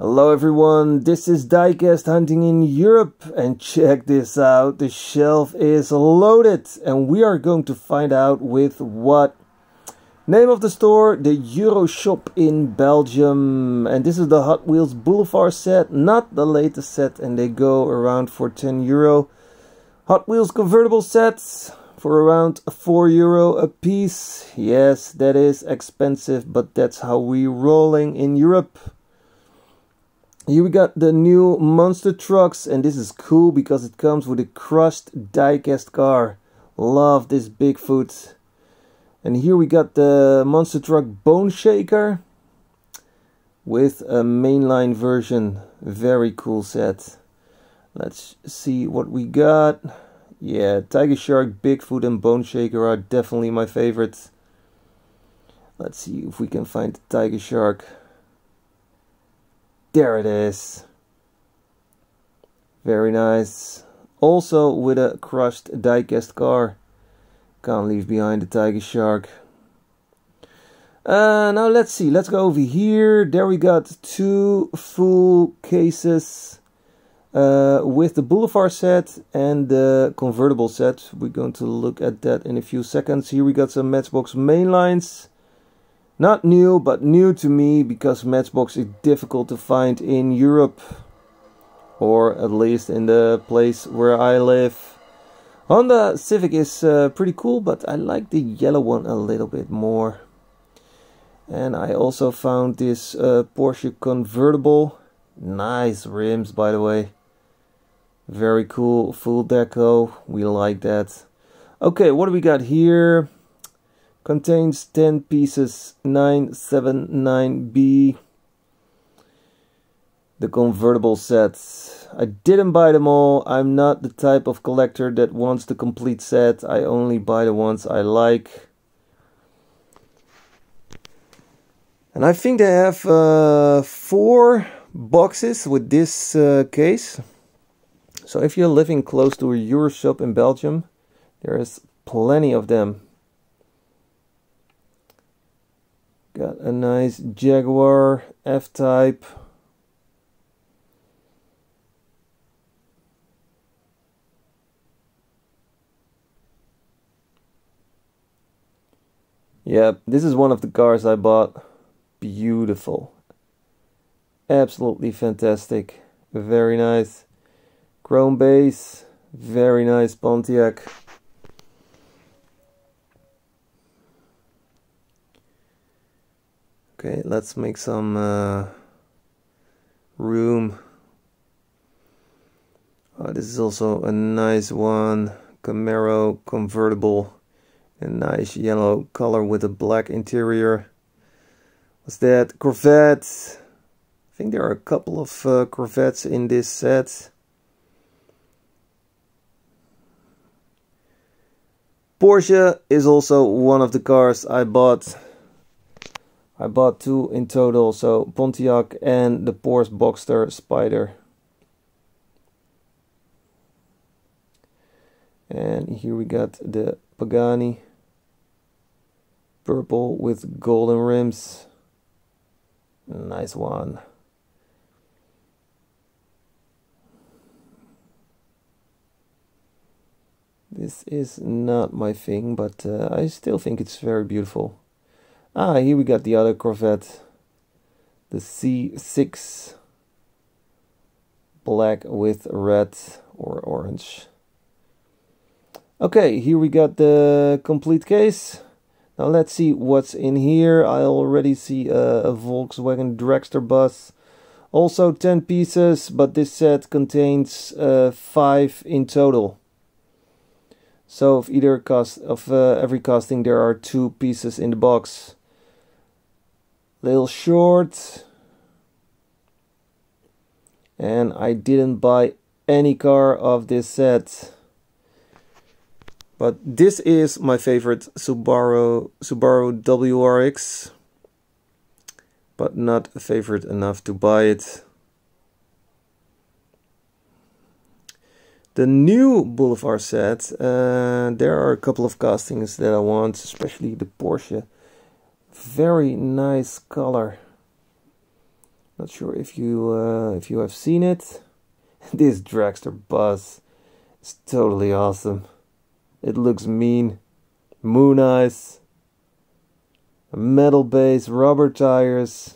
Hello everyone, this is Diecast Hunting in Europe and check this out, the shelf is loaded and we are going to find out with what. Name of the store, the Euroshop in Belgium and this is the Hot Wheels Boulevard set, not the latest set and they go around for 10 euro. Hot Wheels convertible sets for around 4 euro a piece. Yes, that is expensive but that's how we rolling in Europe. Here we got the new monster trucks and this is cool because it comes with a crushed diecast car. Love this Bigfoot. And here we got the monster truck bone shaker with a mainline version. Very cool set. Let's see what we got. Yeah, Tiger Shark, Bigfoot and Bone Shaker are definitely my favorites. Let's see if we can find the Tiger Shark. There it is. Very nice. Also with a crushed diecast car. Can't leave behind the tiger shark. Uh, now let's see. Let's go over here. There we got two full cases uh, with the Boulevard set and the convertible set. We're going to look at that in a few seconds. Here we got some Matchbox mainlines. Not new, but new to me because Matchbox is difficult to find in Europe. Or at least in the place where I live. Honda Civic is uh, pretty cool, but I like the yellow one a little bit more. And I also found this uh, Porsche convertible. Nice rims, by the way. Very cool, full deco. We like that. Okay, what do we got here? Contains 10 pieces, 979B. The convertible sets. I didn't buy them all. I'm not the type of collector that wants the complete set. I only buy the ones I like. And I think they have uh, four boxes with this uh, case. So if you're living close to a Euroshop in Belgium, there is plenty of them. Got a nice Jaguar F-Type. Yep, this is one of the cars I bought. Beautiful. Absolutely fantastic. Very nice. Chrome base. Very nice Pontiac. Okay, let's make some uh, room. Oh, this is also a nice one. Camaro convertible. A nice yellow color with a black interior. What's that? Corvette. I think there are a couple of uh, Corvettes in this set. Porsche is also one of the cars I bought I bought two in total, so Pontiac and the Porsche Boxster Spyder. And here we got the Pagani purple with golden rims. Nice one. This is not my thing, but uh, I still think it's very beautiful. Ah, here we got the other Corvette. The C6. Black with red or orange. Okay, here we got the complete case. Now let's see what's in here. I already see a, a Volkswagen Dragster bus. Also 10 pieces, but this set contains uh, 5 in total. So of either cost of uh, every casting there are 2 pieces in the box little short. And I didn't buy any car of this set. But this is my favorite Subaru Subaru WRX but not favorite enough to buy it. The new Boulevard set uh, there are a couple of castings that I want especially the Porsche very nice color Not sure if you uh, if you have seen it. this dragster bus is totally awesome. It looks mean. Moon eyes. Metal base, rubber tires.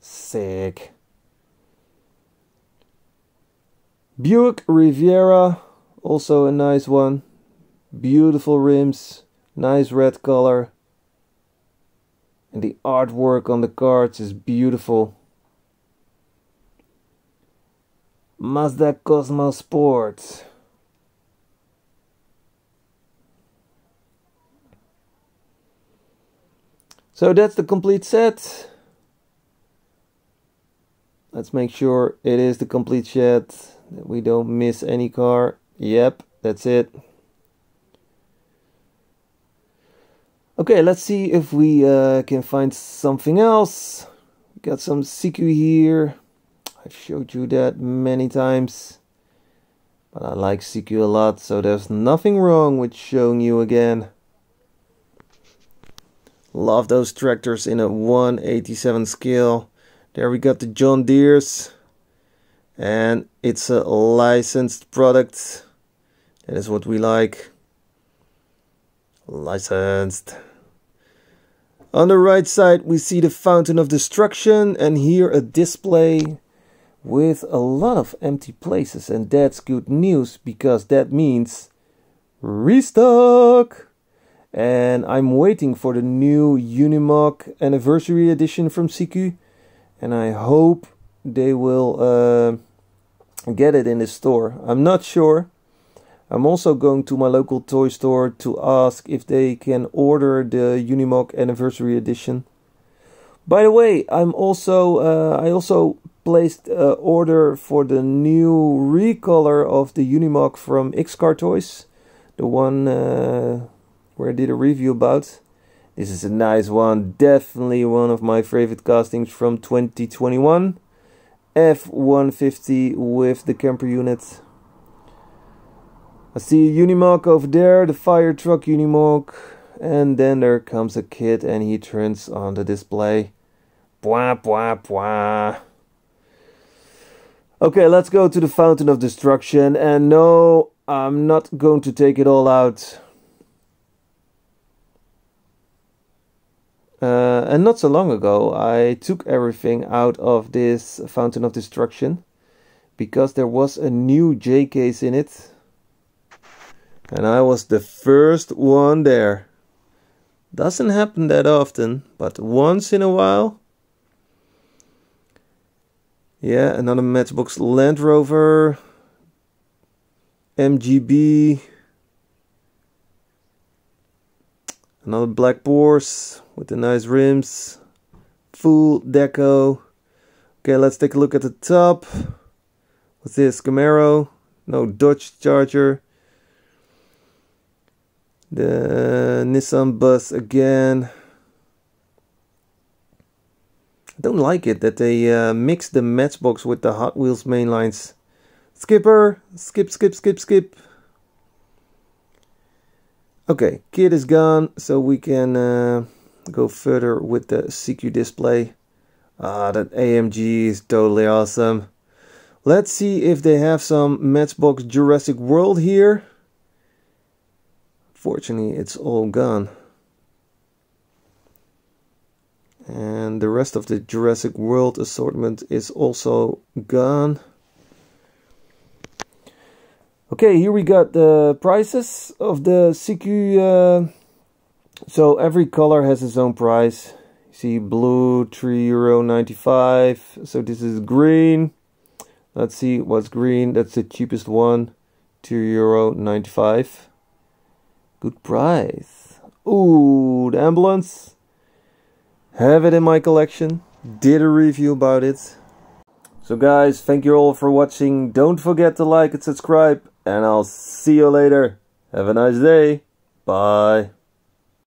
Sick. Buick Riviera, also a nice one. Beautiful rims, nice red color. And the artwork on the cards is beautiful. Mazda Cosmo Sport. So that's the complete set. Let's make sure it is the complete set, we don't miss any car. Yep, that's it. Okay, let's see if we uh, can find something else. Got some Siku here. I've showed you that many times. But I like Siku a lot, so there's nothing wrong with showing you again. Love those tractors in a 187 scale. There we got the John Deere's. And it's a licensed product. That is what we like. Licensed. On the right side we see the Fountain of Destruction and here a display with a lot of empty places and that's good news because that means restock and I'm waiting for the new Unimog anniversary edition from Siku and I hope they will uh, get it in the store. I'm not sure. I'm also going to my local toy store to ask if they can order the Unimog anniversary edition. By the way, I'm also uh, I also placed an order for the new recolor of the Unimog from X-Car Toys, the one uh, where I did a review about. This is a nice one, definitely one of my favorite castings from 2021. F-150 with the camper unit. I see a Unimog over there, the fire truck Unimog. And then there comes a kid and he turns on the display. Bwah, bwah, bwah. Okay, let's go to the Fountain of Destruction. And no, I'm not going to take it all out. Uh, and not so long ago, I took everything out of this Fountain of Destruction because there was a new J case in it. And I was the first one there. Doesn't happen that often, but once in a while yeah, another Matchbox Land Rover. MGB. Another black Porsche with the nice rims. Full deco. Okay, let's take a look at the top. What's this? Camaro. No Dodge Charger. The Nissan bus again. I don't like it that they uh, mix the Matchbox with the Hot Wheels mainlines. Skipper, skip, skip, skip, skip. Okay, kid is gone, so we can uh, go further with the Siku display. Ah, that AMG is totally awesome. Let's see if they have some Matchbox Jurassic World here. Fortunately, it's all gone and the rest of the Jurassic World assortment is also gone. Okay, here we got the prices of the Siku. Uh, so every color has its own price. You see blue, 3 euro 95. So this is green. Let's see what's green. That's the cheapest one. 2 euro 95. Good price. Ooh, the ambulance have it in my collection, did a review about it. So guys, thank you all for watching. Don't forget to like and subscribe, and I'll see you later. Have a nice day. Bye.